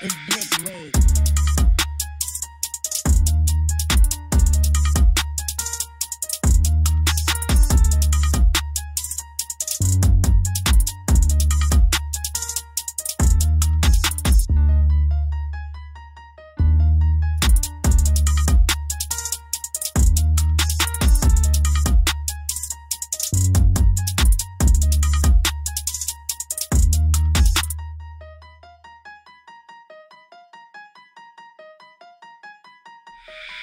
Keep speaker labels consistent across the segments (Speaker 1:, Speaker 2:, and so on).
Speaker 1: It's Big Wig. you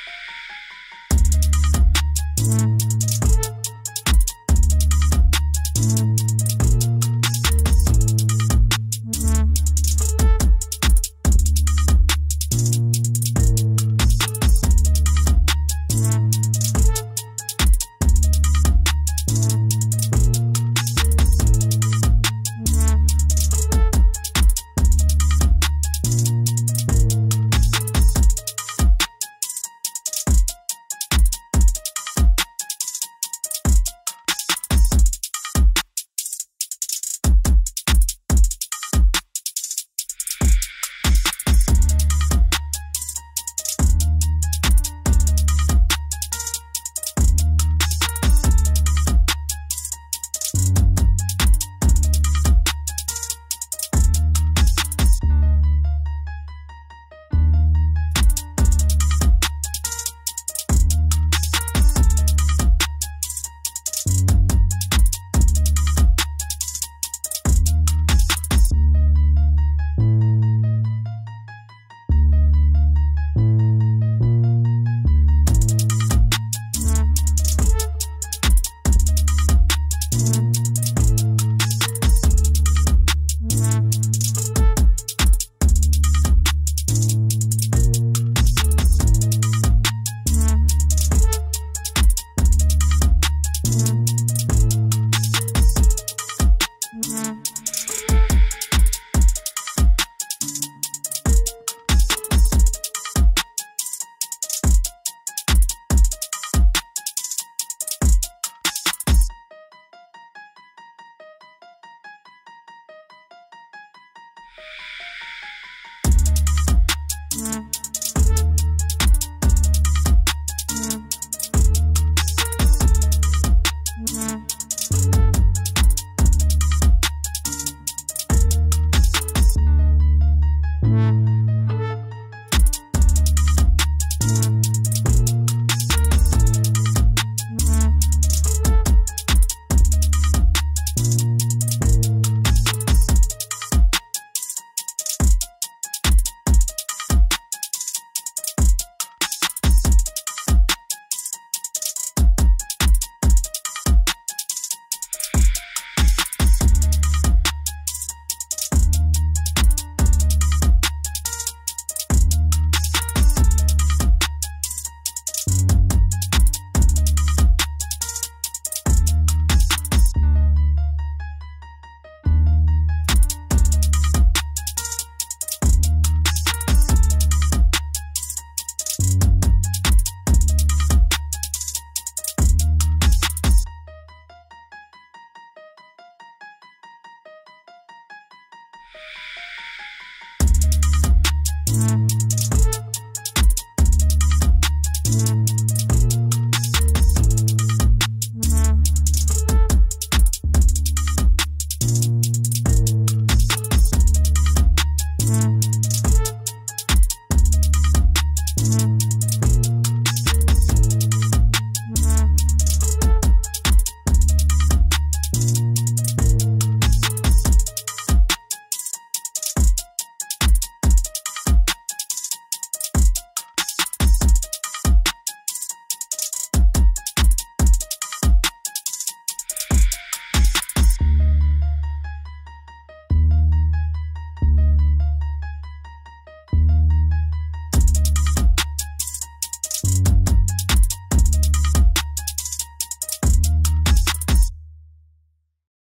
Speaker 1: Mm-hmm.